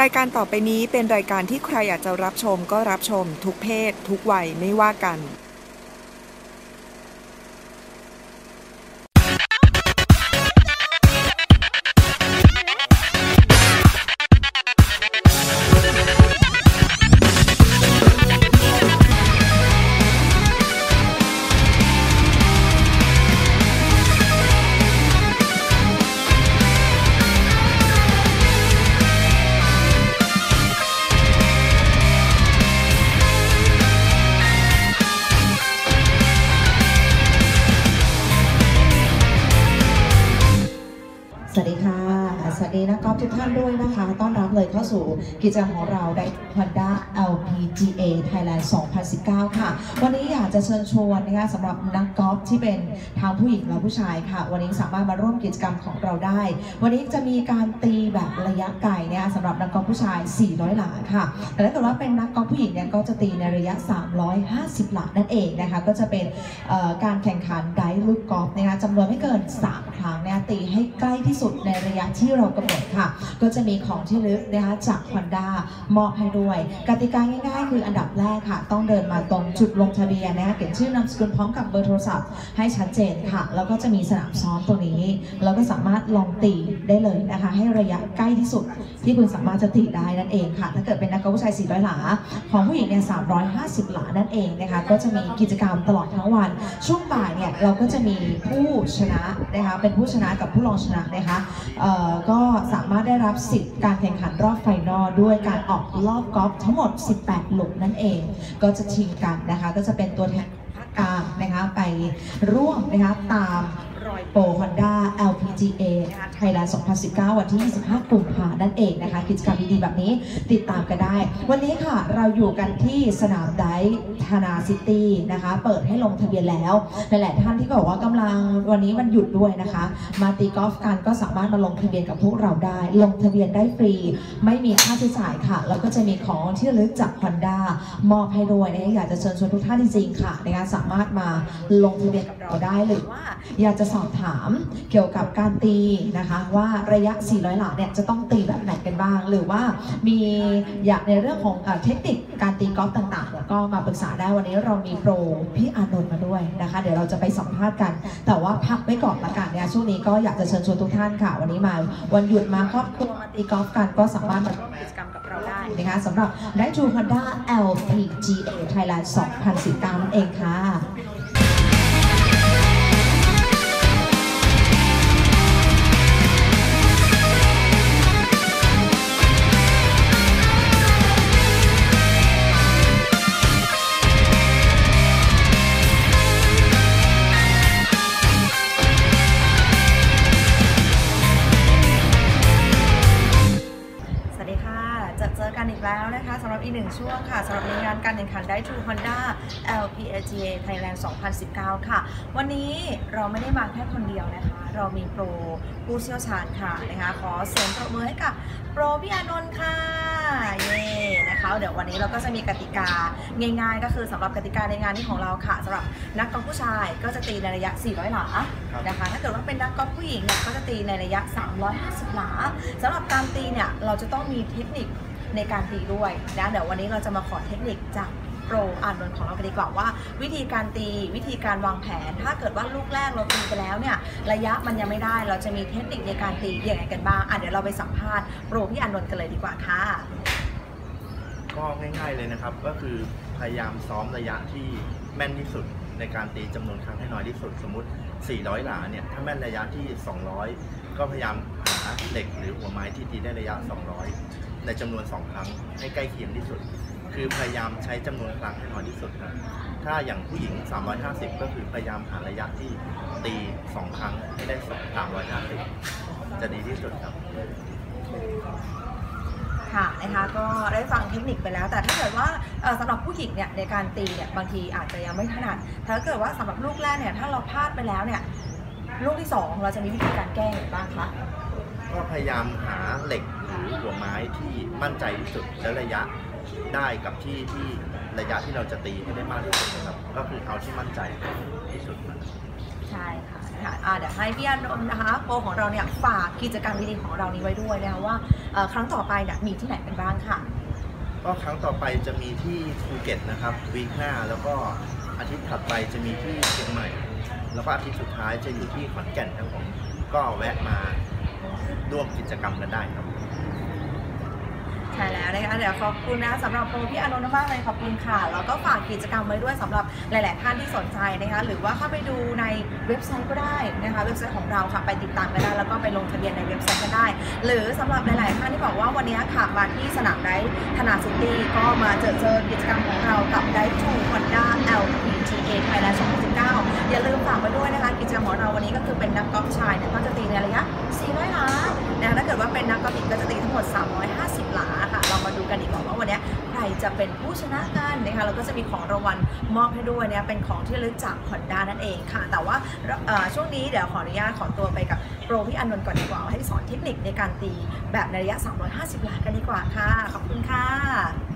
รายการต่อไปนี้เป็นรายการที่ใครอยากจะรับชมก็รับชม ทุกเพศ ทุกวัยไม่ว่ากัน วัสดีนักกอล์ฟทุกท่านด้วยนะคะ ต้อนรับเลยเข้าสู่กิจกรรมของเราได้ Honda LPGA Thailand 2019 ค่ะ วันนี้อยากจะเชิญชวนนะคะสำหรับนักกอล์ฟที่เป็นทั้งผู้หญิงและผู้ชายค่ะ วันนี้สามารถมาร่วมกิจกรรมของเราได้ วันนี้จะมีการตีแบบระยะไกลเนี่ยสำหรับนักกอล์ฟผู้ชาย 400 หลาค่ะ แต่ถ้าเกิดว่าเป็นนักกอล์ฟผู้หญิงเนี่ยก็จะตีในระยะ 350 หลานั่นเองนะคะ ก็จะเป็นการแข่งขันไดร์ลูกกอล์ฟนะคะจำนวนไม่เกิน 3 ครั้งเนี่ยตีให้ใกล้ที่สุดในระยะที่เรากำหนดค่ะ ก็จะมีของที่ลึกนะคะจาก Honda มอบให้ด้วย กติกาง่ายๆ คืออันดับแรกค่ะ ต้องเดินมาตรงจุดลงทะเบียนนะคะเขียนชื่อนามสกุลพร้อมกับเบอร์โทรศัพท์ให้ชัดเจนค่ะ แล้วก็จะมีสนามซ้อมตรงนี้ แล้วก็สามารถลองตีได้เลยนะคะ ให้ระยะใกล้ที่สุดที่คุณสามารถจะตีได้นั่นเองค่ะ ถ้าเกิดเป็นนักกอล์ฟชาย400หลา ของผู้หญิงเนี่ย350 หลานั่นเองนะคะ ก็จะมีกิจกรรมตลอดทั้งวัน ช่วงบ่ายเนี่ยเราก็จะมีผู้ชนะนะคะ เป็นผู้ชนะกับผู้รองชนะนะคะ เอ่อ ก็สามารถได้รับสิทธิ์การแข่งขันรอบ final ด้วยการออกรอบกอล์ฟทั้งหมด 18 หลุมนั่นเอง ก็จะชิงกันนะคะ ก็จะเป็นตัวแทนภาคกลางนะคะไปร่วมนะคะตามรอยโปร Honda LPGA นะคะไทยแลนด์ 2019 วันที่ 25 กุมภาพันธ์นั่นเองนะคะ กิจกรรมดีๆ แบบนี้ติดตามกันได้ วันนี้ค่ะเราอยู่กันที่สนามไดท์ธนาซิตี้นะคะ เปิดให้ลงทะเบียนแล้วหลายๆท่านที่บอกว่ากำลังวันนี้มันหยุดด้วยนะคะ มาตีกอล์ฟกันก็สามารถมาลงทะเบียนกับพวกเราได้ ลงทะเบียนได้ฟรี ไม่มีค่าใช้จ่ายค่ะ แล้วก็จะมีของที่ระลึกจาก Honda มอบให้ด้วยนะคะอยากจะเชิญชวนทุกท่านจริงๆค่ะในการสามารถมาลงทะเบียนกับเราได้หรือว่าอยากจะสอบถามเกี่ยวกับการการตีนะคะว่าระยะ 400 หลาเนี่ยจะต้องตีแบบไหนกันบ้าง หรือว่ามีอยากในเรื่องของเทคนิคการตีกอล์ฟต่างๆเนี่ยก็มาปรึกษาได้วันนี้เรามีโปรพี่อานนท์มาด้วยนะคะ เดี๋ยวเราจะไปสัมภาษณ์กัน แต่ว่าพักไว้ก่อนละกันเนี่ยช่วงนี้ก็อยากจะเชิญชวนทุกท่านค่ะ วันนี้มาวันหยุดมาครอบครัวมาตีกอล์ฟกันก็สามารถมาร่วมกิจกรรมกับเราได้นะคะสำหรับได้จู Honda LPGA Thailand 2019นั่นเองค่ะ แล้วนะคะสำหรับอีกหนึ่งช่วงค่ะสำหรับในงานการแข่งขันได้ทู Honda LPGA Thailand 2019 ค่ะ วันนี้เราไม่ได้มาแค่คนเดียวนะคะ เรามีโปรผู้เชี่ยวชาญค่ะนะคะขอเสียงปรบมือให้กับโปรพี่อานนท์ค่ะเย้นะคะเดี๋ยววันนี้เราก็จะมีกติกาง่ายๆ ก็คือสำหรับกติกาในงานนี้ของเราค่ะสำหรับนักกอล์ฟผู้ชายก็จะตีในระยะ 400 หลานะคะ ถ้าเกิดว่าเป็นนักกอล์ฟผู้หญิงเนี่ยก็จะตีในระยะ 350 หลาสำหรับการตีเนี่ยเราจะต้องมีเทคนิค ในการตีด้วยนะเดี๋ยววันนี้เราจะมาขอเทคนิคจากโปรอ่านนท์ของเรากันดีกว่าว่า วิธีการตีวิธีการวางแผน ถ้าเกิดว่าลูกแรกเราตีไปแล้วเนี่ยระยะมันยังไม่ได้เราจะมีเทคนิคในการตีอย่างไรกันบ้างอะเดี๋ยวเราไปสัมภาษณ์โปรพี่อานนท์กันเลยดีกว่าค่ะก็ง่ายๆเลยนะครับ ก็คือพยายามซ้อมระยะที่แม่นที่สุดในการตีจำนวนครั้งให้น้อยที่สุดสมมุติ 400 หลาเนี่ยถ้าแม่นระยะที่ 200 ก็พยายามหาเหล็กหรือหัวไม้ที่ตีได้ระยะ 200 ในจำนวน 2 ครั้งให้ใกล้เคียงที่สุด คือพยายามใช้จำนวนครั้งให้น้อยที่สุดนะถ้าอย่างผู้หญิง 350 ก็คือพยายามหาระยะที่ตี 2 ครั้งให้ได้350 จะดีที่สุดครับค่ะนะคะก็ได้ฟังเทคนิคไปแล้ว แต่ถ้าเกิดว่าเอ่อสำหรับผู้หญิงเนี่ยในการตีเนี่ยบางทีอาจจะยังไม่ถนัดถ้าเกิดว่าสำหรับลูกแรกเนี่ยถ้าเราพลาดไปแล้วเนี่ยลูกที่สองเราจะมีวิธีการแก้อย่างไรบ้างคะก็พยายามหาเหล็ก หรือหัวไม้ที่มั่นใจที่สุดและระยะได้กับที่ที่ระยะที่เราจะตีให้ได้มากที่สุดนะครับ ก็คือเอาที่มั่นใจที่สุดมาใช่ค่ะนะคะอ่าเดี๋ยวให้พี่อานนท์นะคะโปรของเราเนี่ยฝากกิจกรรมดีๆของเรานี้ไว้ด้วยนะคะว่าเอ่อครั้งต่อไปเนี่ยมีที่ไหนกันบ้างค่ะ ก็ครั้งต่อไปจะมีที่ภูเก็ตนะครับวีคหน้าแล้วก็อาทิตย์ถัดไปจะมีที่เชียงใหม่ แล้วก็อาทิตย์สุดท้ายจะอยู่ที่ขอนแก่นครับผมก็แวะมาร่วมกิจกรรมกันได้ครับ ใช่แล้วนะคะเดี๋ยวขอบคุณนะสำหรับโปรพี่อานนมากเลยขอบคุณค่ะ แล้วก็ฝากกิจกรรมไว้ด้วยสำหรับหลาย ๆ ท่านที่สนใจนะคะหรือว่าเข้าไปดูในเว็บไซต์ก็ได้นะคะเว็บไซต์ของเราค่ะไปติดตามกันได้แล้วก็ไปลงทะเบียนในเว็บไซต์กันได้ หรือสำหรับหลาย ๆ ท่านที่บอกว่าวันนี้ค่ะมาที่สนามไดธนาซิตี้ก็มาเจอเจอกิจกรรมของเรากับไดทูฮอนด้า LPGA Thailand 2019อย่าลืมฝากไว้ด้วยนะคะกิจกรรมของเราวันนี้ก็คือเป็นนักกอล์ฟชายเนี่ยก็จะตีในระยะ400หลานะคะถ้าเกิดว่าเป็นนักกอล์ฟหญิงก็จะตีทั้งหมด ชนะกันนะคะแล้วก็จะมีของรางวัลมอบให้ด้วยเนี่ยเป็นของที่ระลึกจากฮอนด้านั่นเองค่ะ แต่ว่าช่วงนี้เดี๋ยวขออนุญาตขอตัวไปกับโปรพี่อานนท์ก่อนดีกว่าให้สอนเทคนิคในการตีแบบในระยะ 350 หลากันดีกว่าค่ะ ขอบคุณค่ะ